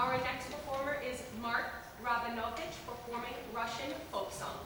Our next performer is Mark Rabinovich performing Russian folk song.